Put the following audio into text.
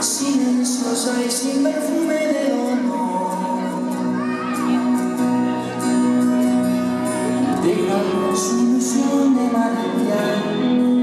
Silenciosa y sin perfume de honor. Te su ilusión de manantial